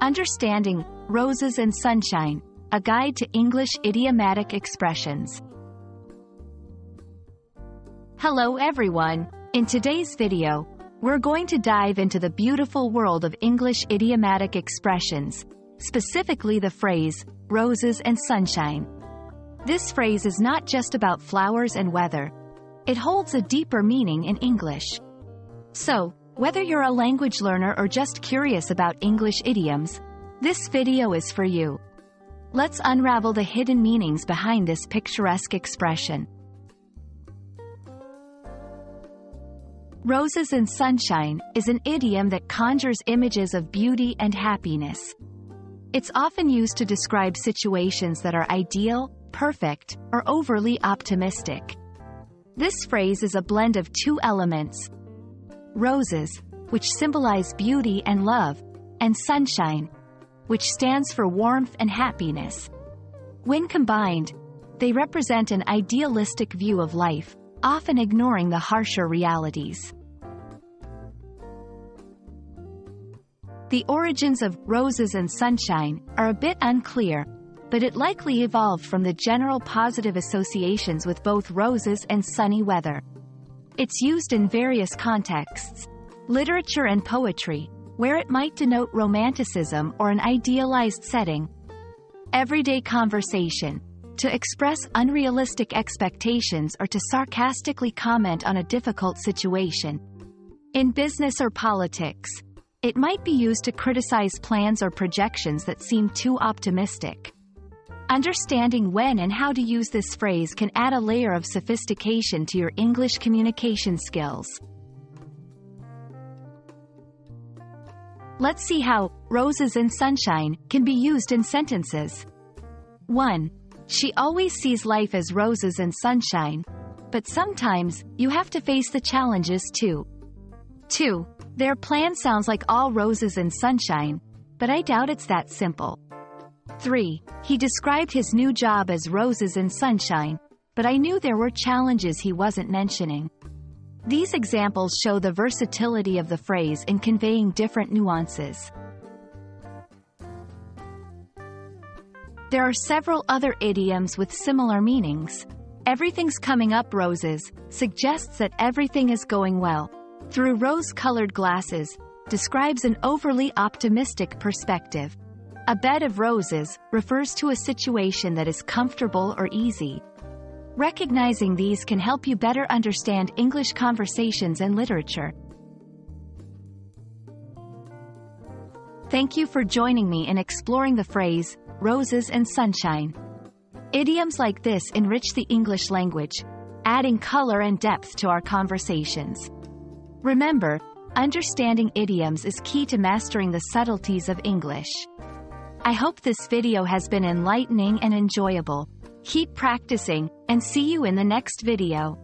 Understanding Roses and Sunshine, a guide to English idiomatic expressions. Hello everyone. In today's video, we're going to dive into the beautiful world of English idiomatic expressions, specifically the phrase, roses and sunshine. This phrase is not just about flowers and weather. It holds a deeper meaning in English. So, whether you're a language learner or just curious about English idioms, this video is for you. Let's unravel the hidden meanings behind this picturesque expression. Roses and sunshine is an idiom that conjures images of beauty and happiness. It's often used to describe situations that are ideal, perfect, or overly optimistic. This phrase is a blend of two elements. Roses, which symbolize beauty and love, and sunshine, which stands for warmth and happiness. When combined, they represent an idealistic view of life, often ignoring the harsher realities. The origins of roses and sunshine are a bit unclear, but it likely evolved from the general positive associations with both roses and sunny weather. It's used in various contexts, literature and poetry, where it might denote romanticism or an idealized setting. Everyday conversation, to express unrealistic expectations or to sarcastically comment on a difficult situation. In business or politics, it might be used to criticize plans or projections that seem too optimistic. Understanding when and how to use this phrase can add a layer of sophistication to your English communication skills. Let's see how roses and sunshine can be used in sentences. 1. She always sees life as roses and sunshine. But sometimes, you have to face the challenges too. 2. Their plan sounds like all roses and sunshine, but I doubt it's that simple. 3. He described his new job as roses and sunshine, but I knew there were challenges he wasn't mentioning. These examples show the versatility of the phrase in conveying different nuances. There are several other idioms with similar meanings. Everything's coming up roses suggests that everything is going well. Through rose-colored glasses describes an overly optimistic perspective. A bed of roses refers to a situation that is comfortable or easy, Recognizing these can help you better understand English conversations and literature. Thank you for joining me in exploring the phrase, roses and sunshine. Idioms like this enrich the English language, adding color and depth to our conversations. Remember, understanding idioms is key to mastering the subtleties of English. I hope this video has been enlightening and enjoyable. Keep practicing, and see you in the next video.